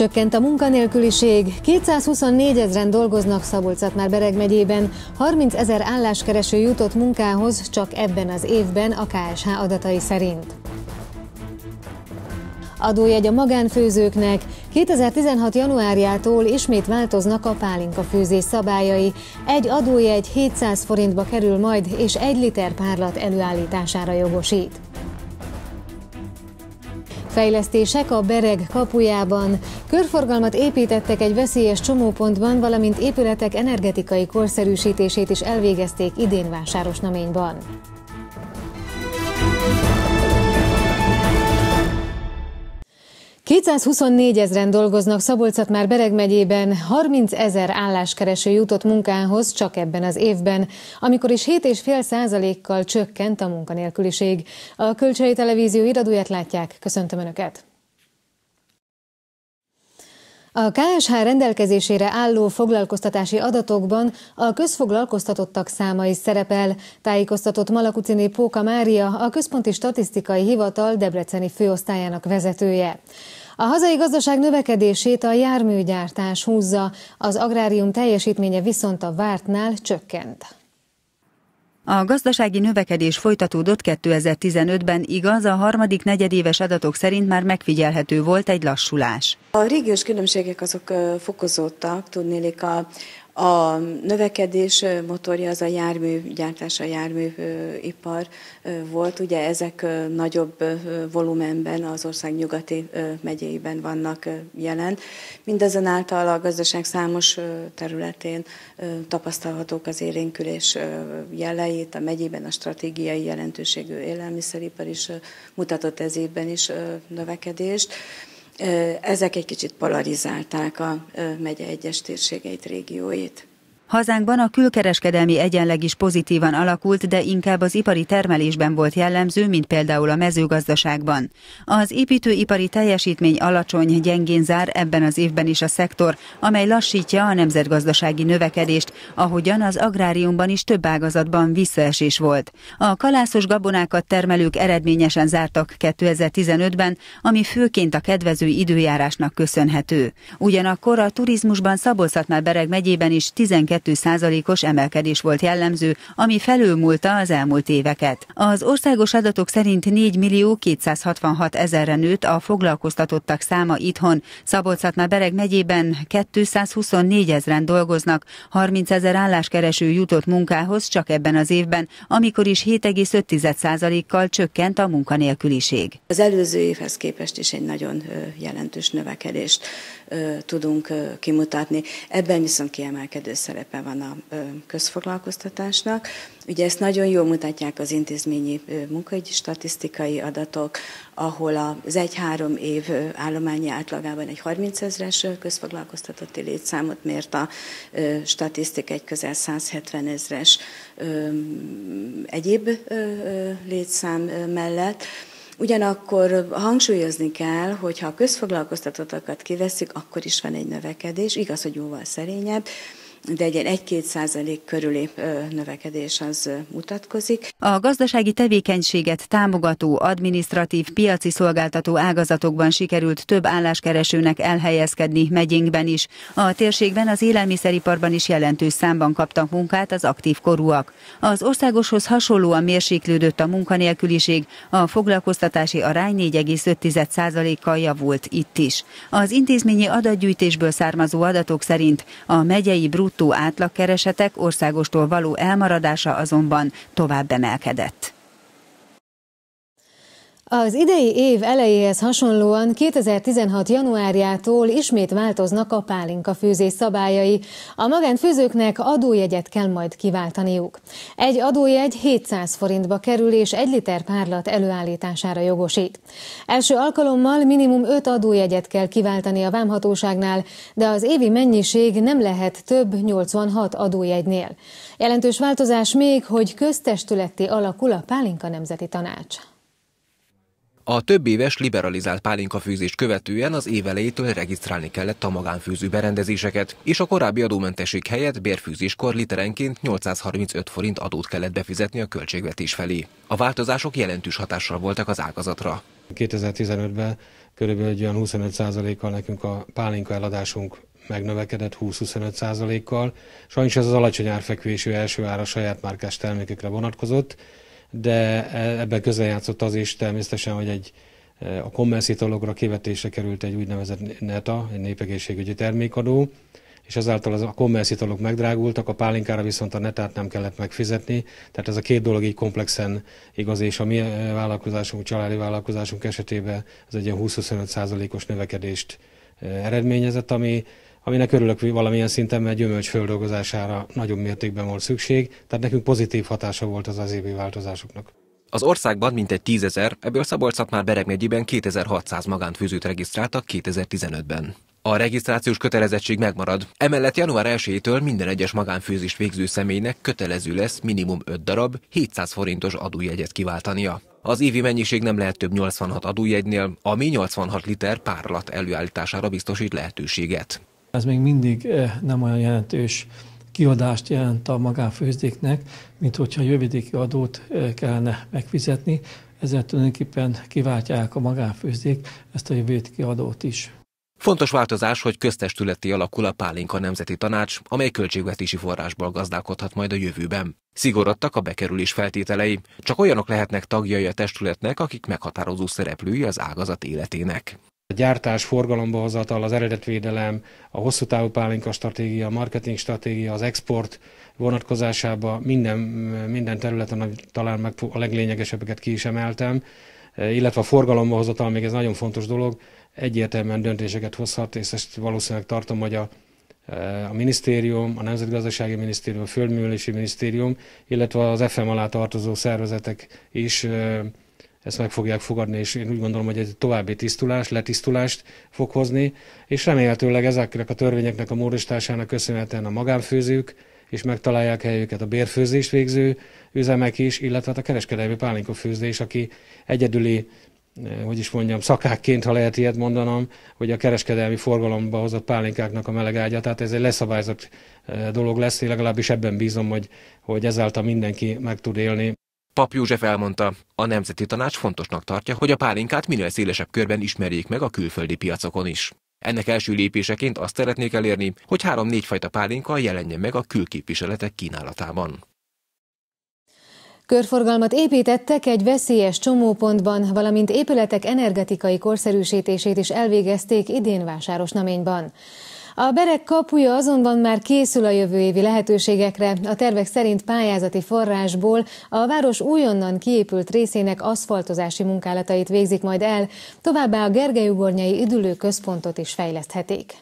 Csökkent a munkanélküliség, 224 ezeren dolgoznak szabolcs már Bereg megyében, 30 ezer álláskereső jutott munkához csak ebben az évben a KSH adatai szerint. Adójegy a magánfőzőknek. 2016. januárjától ismét változnak a pálinka főzés szabályai. Egy adójegy 700 forintba kerül majd, és egy liter párlat előállítására jogosít. Fejlesztések a Bereg kapujában. Körforgalmat építettek egy veszélyes csomópontban, valamint épületek energetikai korszerűsítését is elvégezték idén vásárosnaményban. 224 ezeren dolgoznak szabolcs már Bereg megyében, 30 ezer álláskereső jutott munkához csak ebben az évben, amikor is 7,5 százalékkal csökkent a munkanélküliség. A Kölcsei Televízió iradóját látják. Köszöntöm Önöket! A KSH rendelkezésére álló foglalkoztatási adatokban a közfoglalkoztatottak száma is szerepel, tájékoztatott Malakucini Póka Mária, a Központi Statisztikai Hivatal Debreceni főosztályának vezetője. A hazai gazdaság növekedését a járműgyártás húzza, az agrárium teljesítménye viszont a vártnál csökkent. A gazdasági növekedés folytatódott 2015-ben, igaz, a harmadik negyedéves adatok szerint már megfigyelhető volt egy lassulás. A régiós különbségek azok fokozódtak, tudnélik a a növekedés motorja az a járműgyártás, a járműipar volt. Ugye ezek nagyobb volumenben az ország nyugati megyeiben vannak jelen. Mindazonáltal a gazdaság számos területén tapasztalhatók az élénkülés jeleit. A megyében a stratégiai jelentőségű élelmiszeripar is mutatott ez évben is növekedést ezek egy kicsit polarizálták a megye egyes térségeit, régióit. Hazánkban a külkereskedelmi egyenleg is pozitívan alakult, de inkább az ipari termelésben volt jellemző, mint például a mezőgazdaságban. Az építőipari teljesítmény alacsony, gyengén zár ebben az évben is a szektor, amely lassítja a nemzetgazdasági növekedést, ahogyan az agráriumban is több ágazatban visszaesés volt. A kalászos gabonákat termelők eredményesen zártak 2015-ben, ami főként a kedvező időjárásnak köszönhető. Ugyanakkor a turizmusban Szabolcs-Bereg megyében is 12 2%-os emelkedés volt jellemző, ami felülmúlta az elmúlt éveket. Az országos adatok szerint 4 millió 266 ezerre nőtt a foglalkoztatottak száma itthon. szabolcs bereg megyében 224 ezeren dolgoznak, 30 ezer álláskereső jutott munkához csak ebben az évben, amikor is 7,5%-kal csökkent a munkanélküliség. Az előző évhez képest is egy nagyon jelentős növekedést tudunk kimutatni. Ebben viszont kiemelkedő szerepe van a közfoglalkoztatásnak. Ugye ezt nagyon jól mutatják az intézményi munkahogyi statisztikai adatok, ahol az egy-három év állományi átlagában egy 30 ezres közfoglalkoztatotti létszámot mért a statisztika egy közel 170 ezres egyéb létszám mellett. Ugyanakkor hangsúlyozni kell, hogy ha a közfoglalkoztatottakat kiveszik, akkor is van egy növekedés, igaz, hogy jóval szerényebb, de egy 1-2 százalék körüli növekedés az mutatkozik. A gazdasági tevékenységet támogató, administratív, piaci szolgáltató ágazatokban sikerült több álláskeresőnek elhelyezkedni megyénkben is. A térségben az élelmiszeriparban is jelentős számban kaptak munkát az aktív korúak. Az országoshoz hasonlóan mérséklődött a munkanélküliség, a foglalkoztatási arány 4,5 kal javult itt is. Az intézményi adatgyűjtésből származó adatok szerint a megyei brut bruttó átlagkeresetek országostól való elmaradása azonban tovább emelkedett. Az idei év elejéhez hasonlóan 2016. januárjától ismét változnak a pálinka főzés szabályai. A magánfőzőknek adójegyet kell majd kiváltaniuk. Egy adójegy 700 forintba kerül és egy liter párlat előállítására jogosít. Első alkalommal minimum 5 adójegyet kell kiváltani a vámhatóságnál, de az évi mennyiség nem lehet több 86 adójegynél. Jelentős változás még, hogy köztestületté alakul a Pálinka Nemzeti Tanács. A több éves liberalizált pálinkafűzést követően az év elejétől regisztrálni kellett a magánfűző berendezéseket, és a korábbi adómentesség helyett bérfűzéskor literenként 835 forint adót kellett befizetni a költségvetés felé. A változások jelentős hatással voltak az ágazatra. 2015-ben körülbelül egy olyan 25%-kal nekünk a pálinka eladásunk megnövekedett 20-25%-kal. Sajnos ez az alacsony árfekvésű első ára saját márkás termékekre vonatkozott, de ebben közrejátszott az is természetesen, hogy egy a kommerszitologra kivetésre került egy úgynevezett NETA, egy népegészségügyi termékadó, és ezáltal az a kommerszitolok megdrágultak, a pálinkára viszont a netát nem kellett megfizetni. Tehát ez a két dolog így komplexen igaz, és a mi vállalkozásunk, családi vállalkozásunk esetében ez egy ilyen 20-25 százalékos növekedést eredményezett, ami aminek örülök valamilyen szinten, mert gyümölcs földolgozására nagyobb mértékben volt szükség, tehát nekünk pozitív hatása volt az az évi változásoknak. Az országban mintegy tízezer, ebből szabolcs már Bereg megyében 2600 magánfűzőt regisztráltak 2015-ben. A regisztrációs kötelezettség megmarad. Emellett január 1-től minden egyes magánfőzést végző személynek kötelező lesz minimum 5 darab 700 forintos adójegyet kiváltania. Az évi mennyiség nem lehet több 86 adójegynél, ami 86 liter párlat előállítására biztosít lehetőséget. Ez még mindig eh, nem olyan jelentős kiadást jelent a magánfőzdéknek, mint hogyha jövedéki adót eh, kellene megfizetni, ezzel tulajdonképpen kiváltják a magánfőzdék ezt a jövedéki adót is. Fontos változás, hogy köztestületi alakul a Pálinka Nemzeti Tanács, amely költségvetési forrásból gazdálkodhat majd a jövőben. Szigorodtak a bekerülés feltételei, csak olyanok lehetnek tagjai a testületnek, akik meghatározó szereplői az ágazat életének. A gyártás, forgalomba hozatal, az eredetvédelem, a hosszú távú pálinka stratégia, a marketing stratégia, az export vonatkozásában minden, minden területen talán meg a leglényegesebbeket ki is emeltem, illetve a forgalomba hozatal még ez nagyon fontos dolog, egyértelműen döntéseket hozhat, és ezt valószínűleg tartom, hogy a, a minisztérium, a Nemzetgazdasági Minisztérium, a Földművelési Minisztérium, illetve az FM alá tartozó szervezetek is ezt meg fogják fogadni, és én úgy gondolom, hogy egy további tisztulás, letisztulást fog hozni, és remélhetőleg ezeknek a törvényeknek a módosításának köszönhetően a magánfőzők és megtalálják helyüket a bérfőzést végző üzemek is, illetve hát a kereskedelmi pálinkafőzés, aki egyedüli hogy is mondjam, szakákként, ha lehet ilyet mondanom, hogy a kereskedelmi forgalomba hozott pálinkáknak a meleg ágya, tehát ez egy leszabályzott eh, dolog lesz, én legalábbis ebben bízom, hogy, hogy ezáltal mindenki meg tud élni. Pap József elmondta, a Nemzeti Tanács fontosnak tartja, hogy a pálinkát minél szélesebb körben ismerjék meg a külföldi piacokon is. Ennek első lépéseként azt szeretnék elérni, hogy három-négy fajta pálinka jelenjen meg a külképviseletek kínálatában. Körforgalmat építettek egy veszélyes csomópontban, valamint épületek energetikai korszerűsítését is elvégezték idén Vásárosnaményban. A Berek kapuja azonban már készül a jövő évi lehetőségekre. A tervek szerint pályázati forrásból a város újonnan kiépült részének aszfaltozási munkálatait végzik majd el, továbbá a Gergely-ugornyai üdülő központot is fejleszthetik.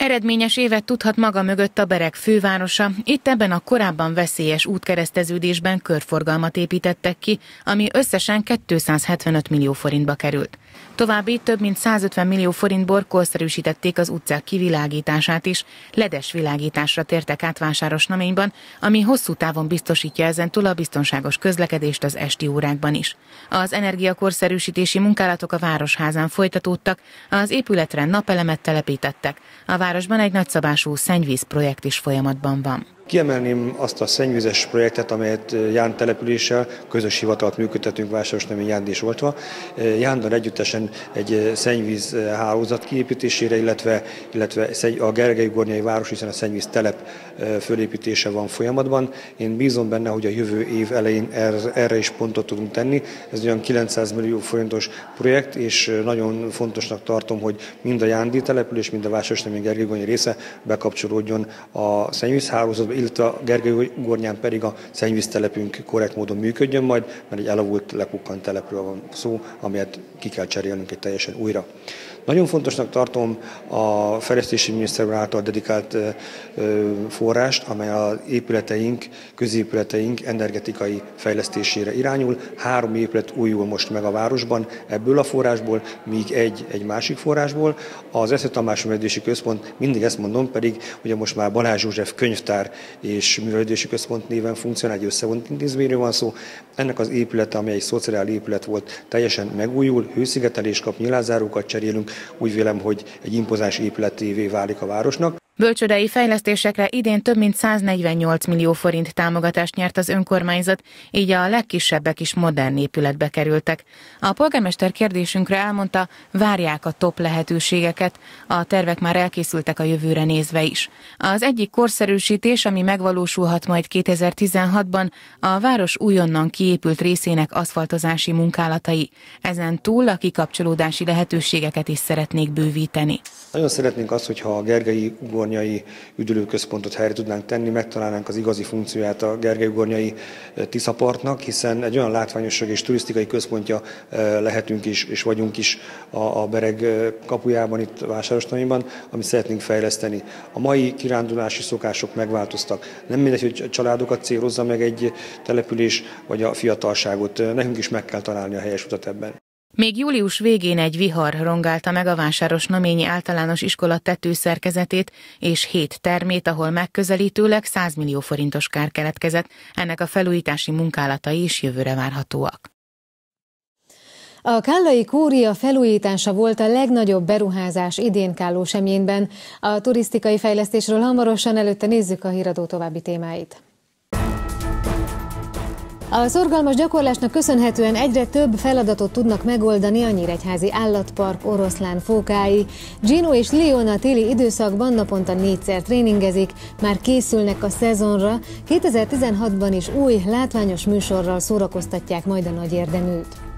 Eredményes évet tudhat maga mögött a Berek fővárosa. Itt ebben a korábban veszélyes útkereszteződésben körforgalmat építettek ki, ami összesen 275 millió forintba került. További több mint 150 millió forintból korszerűsítették az utcák kivilágítását is, ledes világításra tértek át vásárosnaményban, ami hosszú távon biztosítja ezentúl a biztonságos közlekedést az esti órákban is. Az energiakorszerűsítési munkálatok a Városházán folytatódtak, az épületre napelemet telepítettek, a városban egy nagyszabású szennyvíz projekt is folyamatban van. Kiemelném azt a szennyvizes projektet, amelyet Ján településsel közös hivatalt működtetünk Vásárosnemi Jándés voltva. Jándal együttesen egy szennyvíz hálózat kiépítésére, illetve, illetve a Gergely Gornyai város, hiszen a szennyvíz telep fölépítése van folyamatban. Én bízom benne, hogy a jövő év elején erre is pontot tudunk tenni. Ez olyan 900 millió forintos projekt, és nagyon fontosnak tartom, hogy mind a Jándi település, mind a Vásárosnemi Gergely Gornyai része bekapcsolódjon a szennyvízhálózatba, illetve a Gergely Gornyán pedig a szennyvíztelepünk korrekt módon működjön majd, mert egy elavult, lepukkant telepről van szó, amelyet ki kell cserélnünk egy teljesen újra. Nagyon fontosnak tartom a fejlesztési miniszter által dedikált forrást, amely az épületeink, középületeink energetikai fejlesztésére irányul. Három épület újul most meg a városban ebből a forrásból, míg egy egy másik forrásból. Az Esző Tamás Művelődési Központ, mindig ezt mondom, pedig ugye most már Balázs József könyvtár és művelődési központ néven funkcionál, egy összevont intézményről van szó. Ennek az épülete, amely egy szociális épület volt, teljesen megújul, hőszigetelés kap, nyilázárókat cserélünk, úgy vélem, hogy egy impozáns épületévé válik a városnak. Bölcsödei fejlesztésekre idén több mint 148 millió forint támogatást nyert az önkormányzat, így a legkisebbek is modern épületbe kerültek. A polgármester kérdésünkre elmondta, várják a top lehetőségeket, a tervek már elkészültek a jövőre nézve is. Az egyik korszerűsítés, ami megvalósulhat majd 2016-ban, a város újonnan kiépült részének aszfaltozási munkálatai. Ezen túl a kikapcsolódási lehetőségeket is szeretnék bővíteni. Nagyon szeretnénk azt, hogyha a Gergely ugornyai üdülőközpontot helyre tudnánk tenni, megtalálnánk az igazi funkcióját a Gergely ugornyai Tiszapartnak, hiszen egy olyan látványosság és turisztikai központja lehetünk is, és vagyunk is a, a Bereg kapujában, itt Vásárosnaiban, amit szeretnénk fejleszteni. A mai kirándulási szokások megváltoztak. Nem mindegy, hogy családokat célozza meg egy település, vagy a fiatalságot. Nekünk is meg kell találni a helyes utat ebben. Még július végén egy vihar rongálta meg a Vásáros Noményi Általános Iskola tetőszerkezetét és hét termét, ahol megközelítőleg 100 millió forintos kár keletkezett. Ennek a felújítási munkálatai is jövőre várhatóak. A Kállai Kúria felújítása volt a legnagyobb beruházás idén Kálló semjénben. A turisztikai fejlesztésről hamarosan előtte nézzük a híradó további témáit. A szorgalmas gyakorlásnak köszönhetően egyre több feladatot tudnak megoldani a Nyíregyházi Állatpark oroszlán fókái. Gino és Leona téli időszakban naponta négyszer tréningezik, már készülnek a szezonra, 2016-ban is új, látványos műsorral szórakoztatják majd a nagy érdeműt.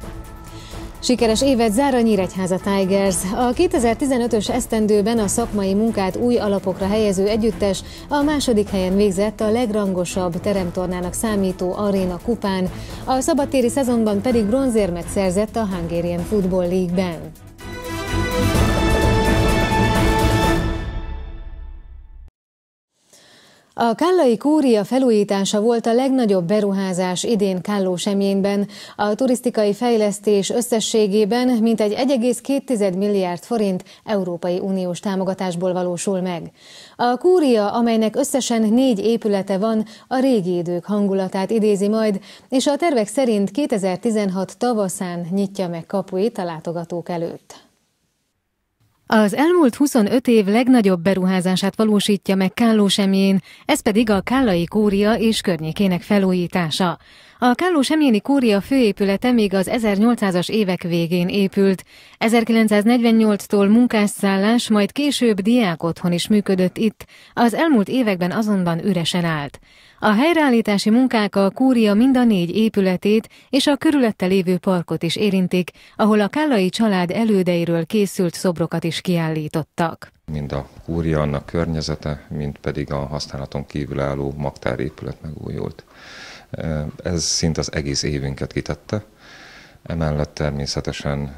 Sikeres évet zár a Nyíregyháza Tigers. A 2015-ös esztendőben a szakmai munkát új alapokra helyező együttes a második helyen végzett a legrangosabb teremtornának számító Arena kupán, a szabadtéri szezonban pedig bronzérmet szerzett a Hungarian Football League-ben. A Kállai Kúria felújítása volt a legnagyobb beruházás idén Kálló semjénben. A turisztikai fejlesztés összességében mintegy 1,2 milliárd forint Európai Uniós támogatásból valósul meg. A Kúria, amelynek összesen négy épülete van, a régi idők hangulatát idézi majd, és a tervek szerint 2016 tavaszán nyitja meg kapuit a látogatók előtt. Az elmúlt 25 év legnagyobb beruházását valósítja meg Kállósemjén, ez pedig a Kállai Kória és környékének felújítása. A Kálló-Semjéni Kúria főépülete még az 1800-as évek végén épült. 1948-tól munkásszállás, majd később diákotthon is működött itt, az elmúlt években azonban üresen állt. A helyreállítási munkák a kúria mind a négy épületét és a körülötte lévő parkot is érintik, ahol a Kállai család elődeiről készült szobrokat is kiállítottak. Mind a kúria, annak környezete, mind pedig a használaton kívül álló magtárépület megújult. Ez szint az egész évünket kitette. Emellett természetesen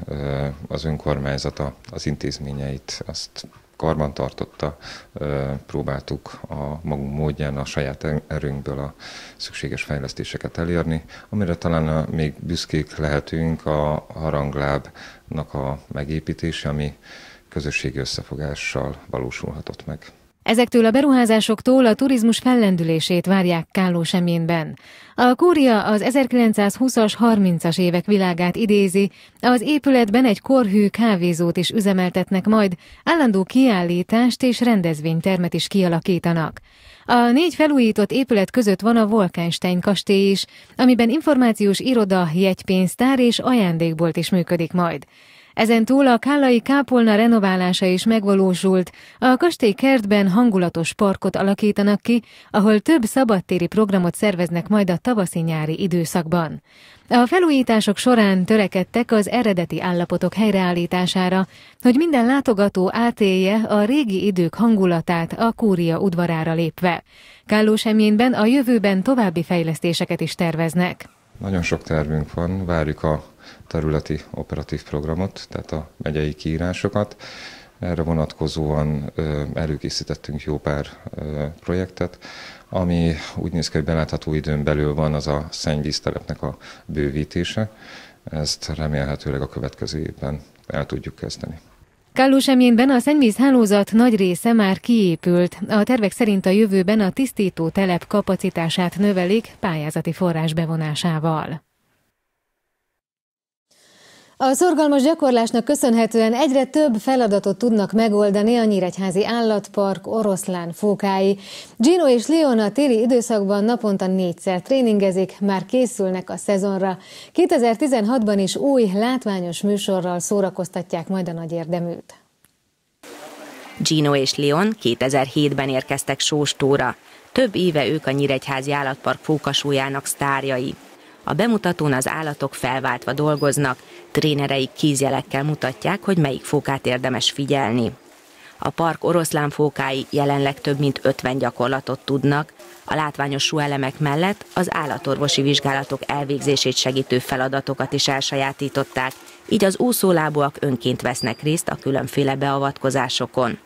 az önkormányzata az intézményeit azt karban tartotta, próbáltuk a magunk módján a saját erőnkből a szükséges fejlesztéseket elérni, amire talán még büszkék lehetünk a haranglábnak a megépítése, ami közösségi összefogással valósulhatott meg. Ezektől a beruházásoktól a turizmus fellendülését várják Kálló semjénben. A kúria az 1920-as, 30-as évek világát idézi, az épületben egy korhű kávézót is üzemeltetnek majd, állandó kiállítást és rendezvénytermet is kialakítanak. A négy felújított épület között van a Wolkenstein kastély is, amiben információs iroda, jegypénztár és ajándékbolt is működik majd. Ezen túl a Kállai kápolna renoválása is megvalósult. A kastély kertben hangulatos parkot alakítanak ki, ahol több szabadtéri programot szerveznek majd a tavaszi-nyári időszakban. A felújítások során törekedtek az eredeti állapotok helyreállítására, hogy minden látogató átélje a régi idők hangulatát a kúria udvarára lépve. Kállósemjénben a jövőben további fejlesztéseket is terveznek. Nagyon sok tervünk van, várjuk a területi operatív programot, tehát a megyei kiírásokat. Erre vonatkozóan előkészítettünk jó pár projektet, ami úgy néz ki, hogy belátható időn belül van az a szennyvíztelepnek a bővítése. Ezt remélhetőleg a következő évben el tudjuk kezdeni. Kállusemjénben a szennyvízhálózat nagy része már kiépült. A tervek szerint a jövőben a tisztító telep kapacitását növelik pályázati forrás bevonásával. A szorgalmas gyakorlásnak köszönhetően egyre több feladatot tudnak megoldani a Nyíregyházi Állatpark oroszlán fókái. Gino és Leon a téli időszakban naponta négyszer tréningezik, már készülnek a szezonra. 2016-ban is új, látványos műsorral szórakoztatják majd a nagy érdeműt. Gino és Leon 2007-ben érkeztek Sóstóra. Több éve ők a Nyíregyházi Állatpark fókasójának sztárjai. A bemutatón az állatok felváltva dolgoznak, trénereik kézjelekkel mutatják, hogy melyik fókát érdemes figyelni. A park oroszlán fókái jelenleg több mint 50 gyakorlatot tudnak, a látványos súlyelemek mellett az állatorvosi vizsgálatok elvégzését segítő feladatokat is elsajátították, így az úszólábúak önként vesznek részt a különféle beavatkozásokon.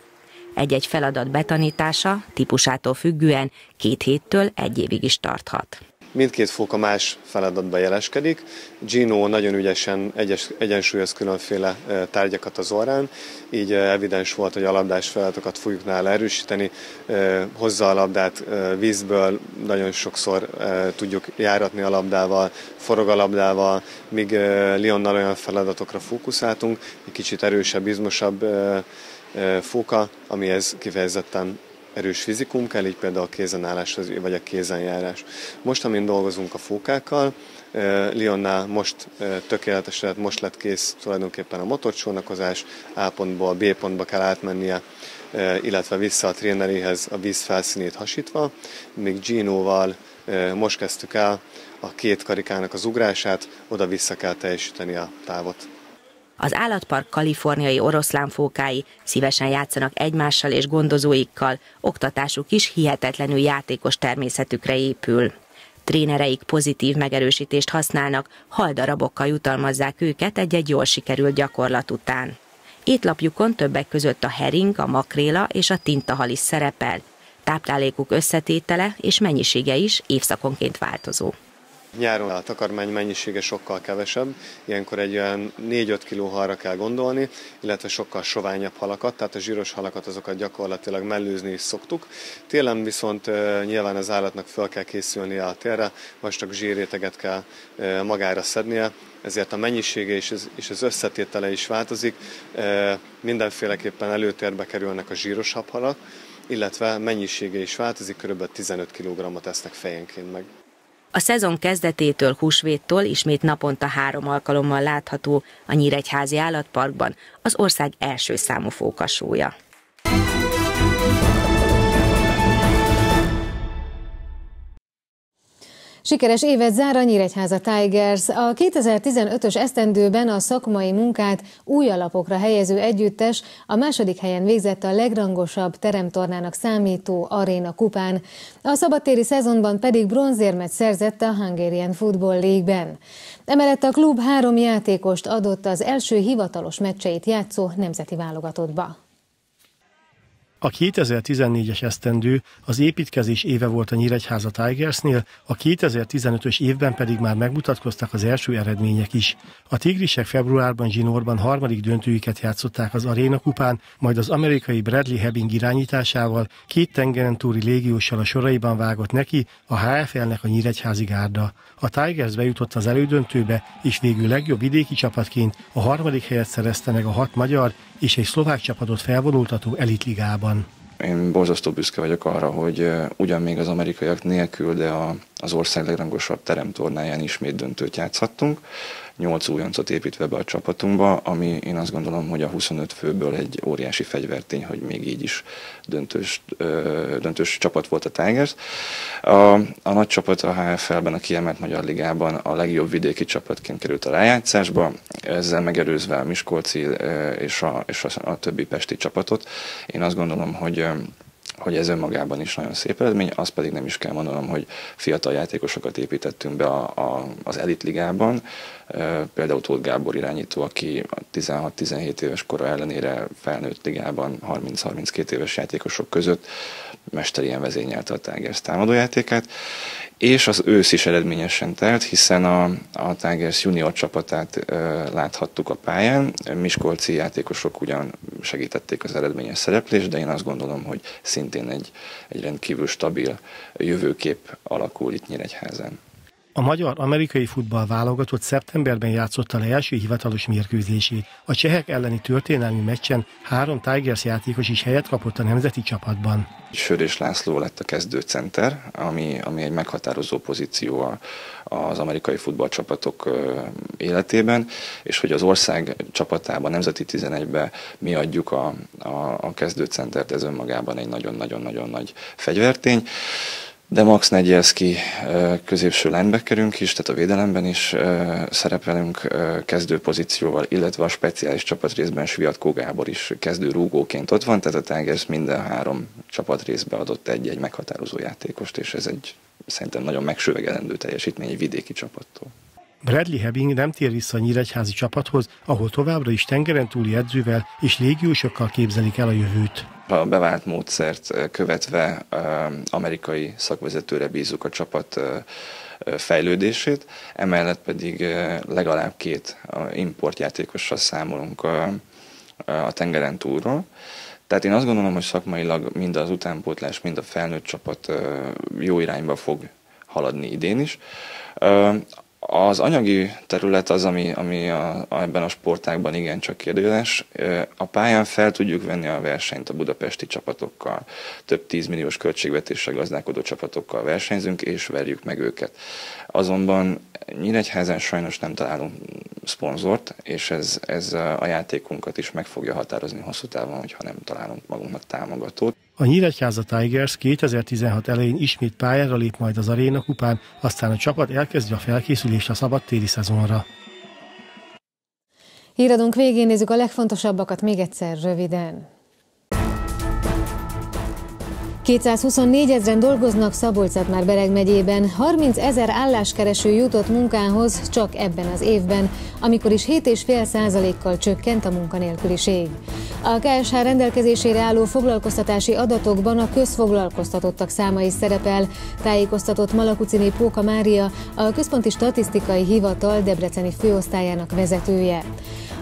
Egy-egy feladat betanítása típusától függően két héttől egy évig is tarthat. Mindkét fóka más feladatba jeleskedik. Gino nagyon ügyesen egyes, egyensúlyoz különféle tárgyakat az orrán, így evidens volt, hogy a labdás feladatokat fogjuk nála erősíteni. Hozza a labdát vízből, nagyon sokszor tudjuk járatni a labdával, forog a labdával, míg Lionnal olyan feladatokra fókuszáltunk, egy kicsit erősebb, izmosabb fóka, amihez kifejezetten erős fizikum kell, így például a kézenállás vagy a kézenjárás. Most, amint dolgozunk a fókákkal, Lionnál most tökéletes, tehát most lett kész tulajdonképpen a motorcsónakozás, A pontból B pontba kell átmennie, illetve vissza a tréneréhez a víz felszínét hasítva, míg Gino-val most kezdtük el a két karikának az ugrását, oda-vissza kell teljesíteni a távot. Az állatpark kaliforniai oroszlánfókái szívesen játszanak egymással és gondozóikkal, oktatásuk is hihetetlenül játékos természetükre épül. Trénereik pozitív megerősítést használnak, haldarabokkal jutalmazzák őket egy-egy jól sikerült gyakorlat után. Étlapjukon többek között a hering, a makréla és a tintahal is szerepel. Táplálékuk összetétele és mennyisége is évszakonként változó. Nyáron a takarmány mennyisége sokkal kevesebb, ilyenkor egy olyan 4-5 kg halra kell gondolni, illetve sokkal soványabb halakat, tehát a zsíros halakat azokat gyakorlatilag mellőzni is szoktuk. Télen viszont nyilván az állatnak fel kell készülnie a térre, vastag zsírréteget kell magára szednie, ezért a mennyisége és az összetétele is változik. Mindenféleképpen előtérbe kerülnek a zsírosabb halak, illetve mennyisége is változik, kb. 15 kg-ot esznek fejenként meg. A szezon kezdetétől húsvéttól ismét naponta három alkalommal látható a Nyíregyházi Állatparkban az ország első számú fókasója. Sikeres évet zár a Nyíregyháza Tigers. A 2015-ös esztendőben a szakmai munkát új alapokra helyező együttes a második helyen végzett a legrangosabb teremtornának számító Aréna kupán. A szabadtéri szezonban pedig bronzérmet szerzett a Hungarian Football League-ben. Emellett a klub három játékost adott az első hivatalos meccseit játszó nemzeti válogatottba. A 2014-es esztendő az építkezés éve volt a Nyíregyháza Tigersnél, a 2015-ös évben pedig már megmutatkoztak az első eredmények is. A tigrisek februárban Zsinórban harmadik döntőjüket játszották az Arena kupán, majd az amerikai Bradley Hebbing irányításával két tengeren túri légióssal a soraiban vágott neki a HFL-nek a Nyíregyházi gárda. A Tigers bejutott az elődöntőbe, és végül legjobb vidéki csapatként a harmadik helyet szerezte meg a hat magyar és egy szlovák csapatot felvonultató elitligában. Én borzasztó büszke vagyok arra, hogy ugyan még az amerikaiak nélkül, de a, az ország legrangosabb teremtornáján ismét döntőt játszhattunk. 8 újoncot építve be a csapatunkba, ami én azt gondolom, hogy a 25 főből egy óriási fegyvertény, hogy még így is döntős, döntős csapat volt a Tigers. A, a nagy csapat a HFL-ben, a kiemelt Magyar Ligában a legjobb vidéki csapatként került a rájátszásba, ezzel megerőzve a Miskolci és a, és a, a többi pesti csapatot. Én azt gondolom, hogy hogy ez önmagában is nagyon szép eredmény, azt pedig nem is kell mondanom, hogy fiatal játékosokat építettünk be a, a, az elitligában, például Tóth Gábor irányító, aki 16-17 éves kora ellenére felnőtt ligában 30-32 éves játékosok között mesterien vezényelte a Tigers támadójátékát, és az ősz is eredményesen telt, hiszen a, a Tigers junior csapatát ö, láthattuk a pályán. Miskolci játékosok ugyan segítették az eredményes szereplést, de én azt gondolom, hogy szintén egy, egy rendkívül stabil jövőkép alakul itt Nyíregyházen. A magyar-amerikai futball válogatott szeptemberben játszotta le első hivatalos mérkőzését. A csehek elleni történelmi meccsen három Tigers játékos is helyet kapott a nemzeti csapatban. Sörés László lett a kezdőcenter, ami, ami egy meghatározó pozíció az amerikai futballcsapatok életében, és hogy az ország csapatában, nemzeti 11-be mi adjuk a, a, a kezdőcentert, ez önmagában egy nagyon-nagyon-nagyon nagy fegyvertény de Max Negyelszki középső linebackerünk is, tehát a védelemben is szerepelünk kezdő pozícióval, illetve a speciális csapatrészben Sviatkó Gábor is kezdő rúgóként ott van, tehát a Tigers minden három csapatrészbe adott egy-egy meghatározó játékost, és ez egy szerintem nagyon megsövegelendő teljesítmény egy vidéki csapattól. Bradley Hebbing nem tér vissza a nyíregyházi csapathoz, ahol továbbra is tengeren túli edzővel és légiósokkal képzelik el a jövőt. A bevált módszert követve amerikai szakvezetőre bízunk a csapat fejlődését, emellett pedig legalább két importjátékossal számolunk a tengeren túlról. Tehát én azt gondolom, hogy szakmailag mind az utánpótlás, mind a felnőtt csapat jó irányba fog haladni idén is. Az anyagi terület az, ami, ami a, ebben a sportágban igencsak kérdőjeles. A pályán fel tudjuk venni a versenyt a budapesti csapatokkal, több tízmilliós költségvetéssel gazdálkodó csapatokkal versenyzünk, és verjük meg őket. Azonban Nyíregyházán sajnos nem találunk szponzort, és ez, ez a játékunkat is meg fogja határozni hosszú távon, hogyha nem találunk magunknak támogatót. A Nyíregyháza Tigers 2016 elején ismét pályára lép majd az Aréna kupán, aztán a csapat elkezdje a felkészülést a szabadtéri szezonra. Híradunk végén nézzük a legfontosabbakat még egyszer röviden. 224 ezeren dolgoznak szabolcs már Bereg megyében, 30 ezer álláskereső jutott munkához csak ebben az évben, amikor is 7,5 százalékkal csökkent a munkanélküliség. A KSH rendelkezésére álló foglalkoztatási adatokban a közfoglalkoztatottak száma is szerepel, tájékoztatott Malakucini Póka Mária, a Központi Statisztikai Hivatal Debreceni főosztályának vezetője.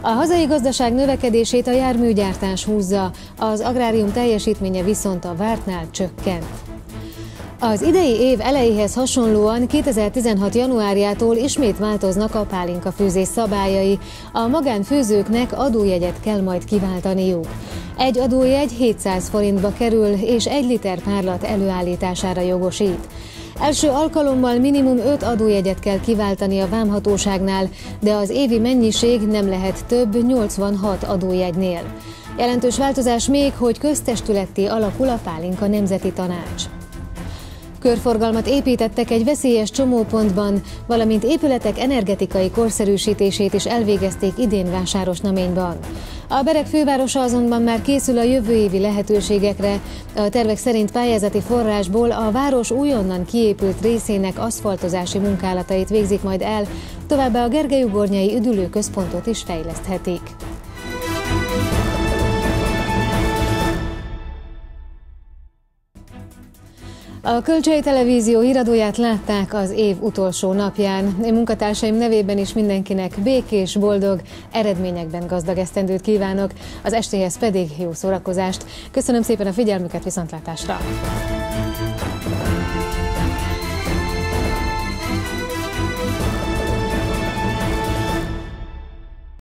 A hazai gazdaság növekedését a járműgyártás húzza, az agrárium teljesítménye viszont a vártnál csökkent. Az idei év elejéhez hasonlóan 2016. januárjától ismét változnak a pálinka főzés szabályai. A magánfőzőknek adójegyet kell majd kiváltaniuk. Egy adójegy 700 forintba kerül, és egy liter párlat előállítására jogosít. Első alkalommal minimum 5 adójegyet kell kiváltani a vámhatóságnál, de az évi mennyiség nem lehet több 86 adójegynél. Jelentős változás még, hogy köztestületté alakul a Pálinka Nemzeti Tanács. Körforgalmat építettek egy veszélyes csomópontban, valamint épületek energetikai korszerűsítését is elvégezték idén Vásárosnaményban. A Bereg fővárosa azonban már készül a jövő évi lehetőségekre. A tervek szerint pályázati forrásból a város újonnan kiépült részének aszfaltozási munkálatait végzik majd el, továbbá a Gergely-ugornyai üdülőközpontot is fejleszthetik. A Kölcsei Televízió híradóját látták az év utolsó napján. Én munkatársaim nevében is mindenkinek békés, boldog, eredményekben gazdag esztendőt kívánok, az estéhez pedig jó szórakozást. Köszönöm szépen a figyelmüket, viszontlátásra!